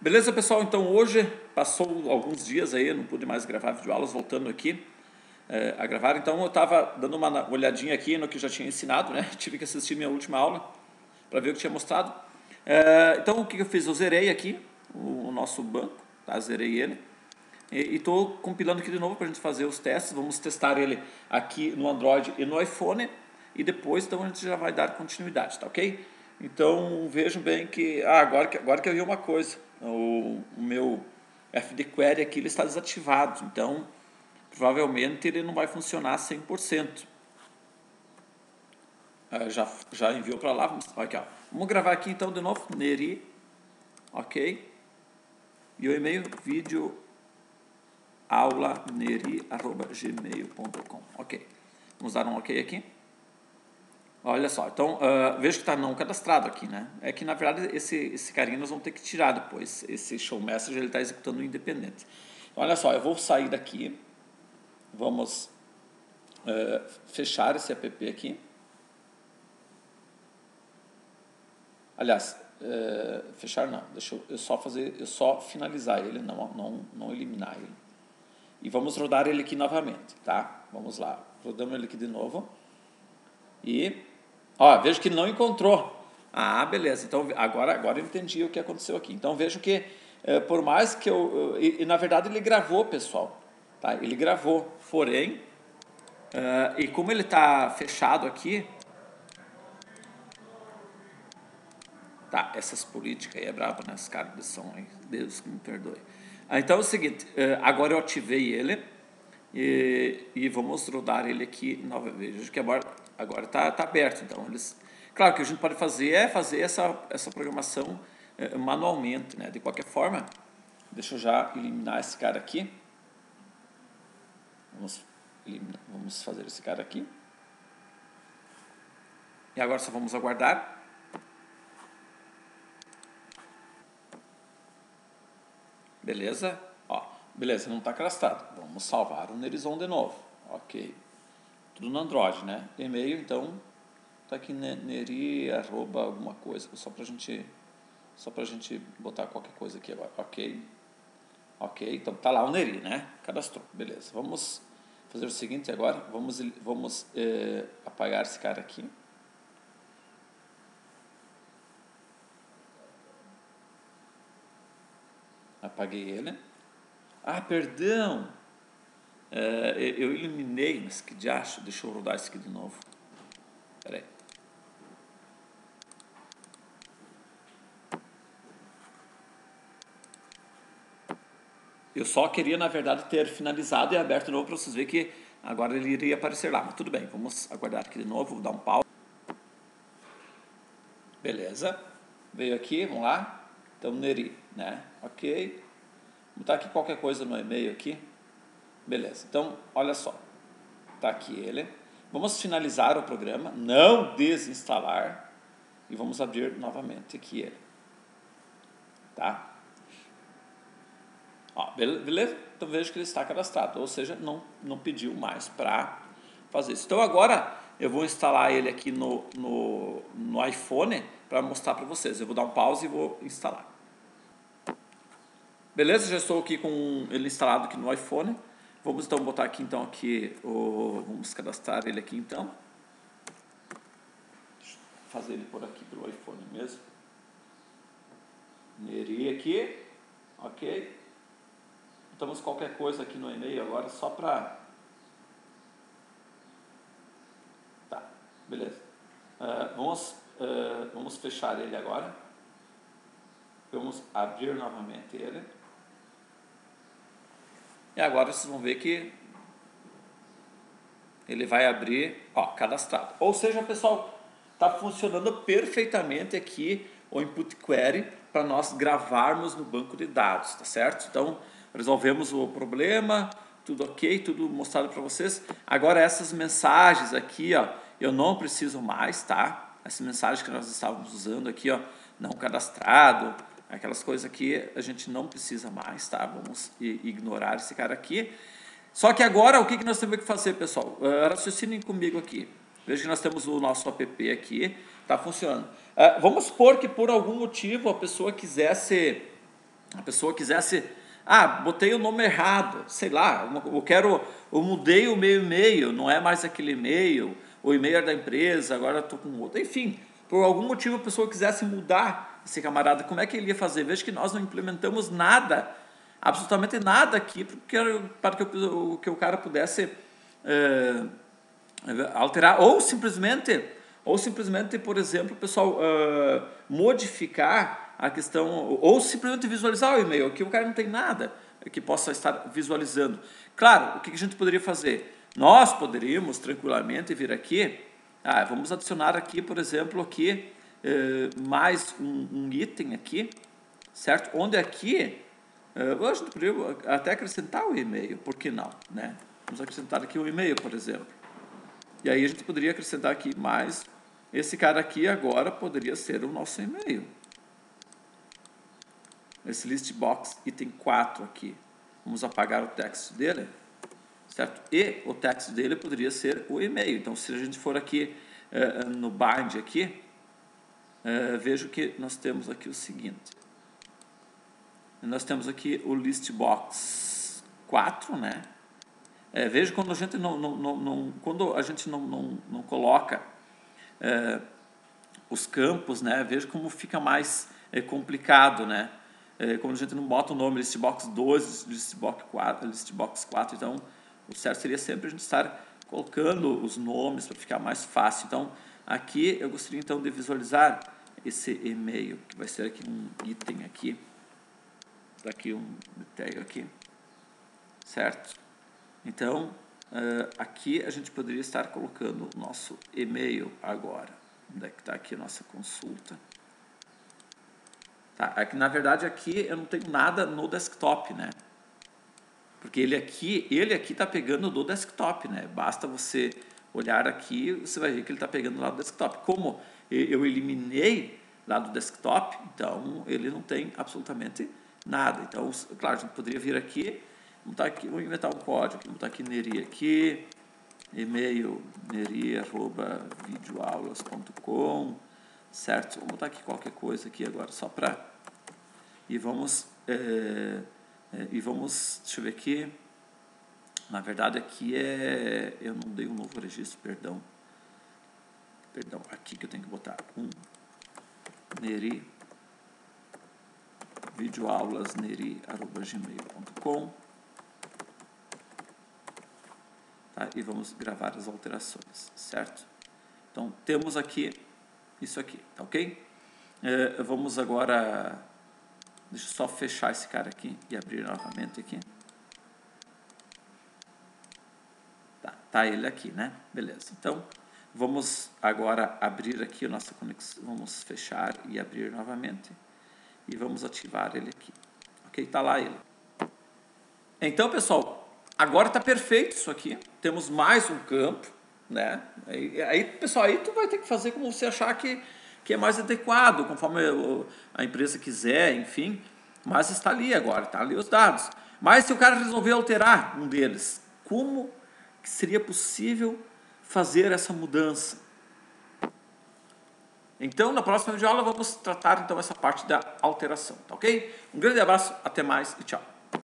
Beleza, pessoal? Então hoje passou alguns dias aí, não pude mais gravar videoaulas, voltando aqui é, a gravar. Então eu estava dando uma olhadinha aqui no que já tinha ensinado, né? Tive que assistir minha última aula para ver o que tinha mostrado. É, então o que eu fiz? Eu zerei aqui o, o nosso banco, tá? Zerei ele. E estou compilando aqui de novo para a gente fazer os testes. Vamos testar ele aqui no Android e no iPhone. E depois então a gente já vai dar continuidade, tá ok? Então vejam bem que. Ah, agora que, agora que eu vi uma coisa o, o meu FD Query aqui ele está desativado, então provavelmente ele não vai funcionar 100%. Uh, já, já enviou para lá, vamos, aqui, ó. vamos gravar aqui então de novo, Neri, ok? E o e-mail vídeo aula neri@gmail.com, ok? Vamos dar um ok aqui. Olha só, então uh, vejo que está não cadastrado aqui, né? É que na verdade esse, esse carinha nós vamos ter que tirar depois. Esse show message ele está executando independente. Então, olha só, eu vou sair daqui, vamos uh, fechar esse app aqui. Aliás, uh, fechar não, deixa eu, eu, só fazer, eu só finalizar ele, não, não, não eliminar ele. E vamos rodar ele aqui novamente, tá? Vamos lá, rodamos ele aqui de novo. E Ó, vejo que não encontrou. Ah, beleza. Então agora, agora eu entendi o que aconteceu aqui. Então vejo que é, por mais que eu, eu e, e, na verdade ele gravou, pessoal. Tá? Ele gravou. Porém, é, e como ele está fechado aqui, Tá, essas políticas aí é brabo, né? As caras som aí. Deus que me perdoe. Ah, então é o seguinte, é, agora eu ativei ele e, e vamos rodar ele aqui novamente. Vejo que agora agora está tá aberto. Então, eles, claro, o que a gente pode fazer é fazer essa, essa programação é, manualmente, né? De qualquer forma, deixa eu já eliminar esse cara aqui. Vamos, eliminar, vamos fazer esse cara aqui. E agora só vamos aguardar. Beleza? Ó, beleza, não está cadastrado. Vamos salvar o Nerizon de novo. Ok tudo no Android, né? E-mail, então, tá aqui neri, arroba, alguma coisa, só pra gente, só pra gente botar qualquer coisa aqui agora, ok? Ok, então tá lá o Neri, né? Cadastrou, beleza. Vamos fazer o seguinte agora, vamos, vamos eh, apagar esse cara aqui. Apaguei ele. Ah, perdão! É, eu eliminei, mas que diacho, deixa eu rodar isso aqui de novo. Espera aí. Eu só queria, na verdade, ter finalizado e aberto de novo para vocês verem que agora ele iria aparecer lá. Mas tudo bem, vamos aguardar aqui de novo, vou dar um pau. Beleza. Veio aqui, vamos lá. Então, Neri, né? Ok. Vou botar aqui qualquer coisa no e-mail aqui. Beleza. Então, olha só. Está aqui ele. Vamos finalizar o programa, não desinstalar e vamos abrir novamente aqui ele. Tá? Ó, beleza? Então vejo que ele está cadastrado, ou seja, não, não pediu mais para fazer isso. Então agora eu vou instalar ele aqui no, no, no iPhone para mostrar para vocês. Eu vou dar um pause e vou instalar. Beleza? Já estou aqui com ele instalado aqui no iPhone. Vamos então botar aqui então aqui o vamos cadastrar ele aqui então. Fazer ele por aqui pelo iPhone mesmo. Neri aqui, ok. Botamos qualquer coisa aqui no e-mail agora só para tá, beleza. Uh, vamos uh, vamos fechar ele agora. Vamos abrir novamente ele. E agora vocês vão ver que ele vai abrir, ó, cadastrado. Ou seja, pessoal, está funcionando perfeitamente aqui o input query para nós gravarmos no banco de dados, tá certo? Então, resolvemos o problema, tudo ok, tudo mostrado para vocês. Agora essas mensagens aqui, ó, eu não preciso mais, tá? Essa mensagem que nós estávamos usando aqui, ó, não cadastrado, Aquelas coisas que a gente não precisa mais, tá? Vamos ignorar esse cara aqui. Só que agora, o que, nós temos que fazer, pessoal? Uh, raciocinem comigo aqui. Veja que nós temos o nosso app aqui, está funcionando. Uh, vamos supor que por algum motivo a pessoa quisesse a pessoa quisesse, ah, botei o nome errado, sei lá, eu quero, eu mudei o meu e-mail, não é mais aquele e-mail, o e-mail é da empresa, agora estou com outro, enfim, por algum motivo a pessoa quisesse mudar esse camarada, como é que ele ia fazer? Veja que nós não implementamos nada, absolutamente nada aqui para que o, que o cara pudesse é, alterar, ou simplesmente, ou simplesmente, por exemplo, o pessoal uh, modificar a questão, ou simplesmente visualizar o e-mail, que o cara não tem nada que possa estar visualizando. Claro, o que a gente poderia fazer? Nós poderíamos tranquilamente vir aqui, ah, vamos adicionar aqui, por exemplo, aqui uh, mais um, um, item aqui, certo? Onde aqui uh, a gente poderia até acrescentar o e-mail, por que não, né? Vamos acrescentar aqui o e-mail, por exemplo. E aí a gente poderia acrescentar aqui mais. Esse cara aqui agora poderia ser o nosso e-mail. Esse list box item 4 aqui. Vamos apagar o texto dele. Certo? E o texto dele poderia ser o e-mail. Então, se a gente for aqui uh, no bind aqui, uh, vejo que nós temos aqui o seguinte. Nós temos aqui o list box 4, né? É, veja quando a gente não, não, não, não, quando a gente não, não, não coloca é, os campos, né? Veja como fica mais é, complicado, né? É, quando a gente não bota o nome listbox 12, listbox 4, listbox 4, então o certo seria sempre a gente estar colocando os nomes para ficar mais fácil. Então, aqui eu gostaria então de visualizar esse e-mail, que vai ser aqui um item aqui, daqui um tag aqui, certo? Então, uh, aqui a gente poderia estar colocando o nosso e-mail agora. Onde é que está aqui a nossa consulta? Tá, é que na verdade aqui eu não tenho nada no desktop, né? Porque ele aqui, ele aqui está pegando do desktop, né? Basta você olhar aqui, você vai ver que ele está pegando lá do desktop. Como eu eliminei lá do desktop, então ele não tem absolutamente nada. Então, claro, a gente poderia vir aqui Vamos botar aqui, vou inventar um código, vamos botar aqui Neri aqui, e-mail neri@videoaulas.com, certo? Vamos botar aqui qualquer coisa aqui agora só para e vamos é, é, e vamos, deixa eu ver aqui. Na verdade aqui é eu não dei um novo registro, perdão. Perdão, aqui que eu tenho que botar um Neri videoaulasneri@gmail.com tá? e vamos gravar as alterações, certo? Então, temos aqui isso aqui, tá ok? É, vamos agora, deixa eu só fechar esse cara aqui e abrir novamente aqui. Tá, tá ele aqui, né? Beleza, então vamos agora abrir aqui a nossa conexão, vamos fechar e abrir novamente e vamos ativar ele aqui. Ok, tá lá ele. Então, pessoal, Agora está perfeito isso aqui. Temos mais um campo, né? Aí, aí, pessoal, aí tu vai ter que fazer como você achar que, que é mais adequado, conforme a empresa quiser, enfim. Mas está ali agora, está ali os dados. Mas se o cara resolver alterar um deles, como seria possível fazer essa mudança? Então, na próxima aula vamos tratar então essa parte da alteração, tá ok? Um grande abraço, até mais e tchau.